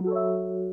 Música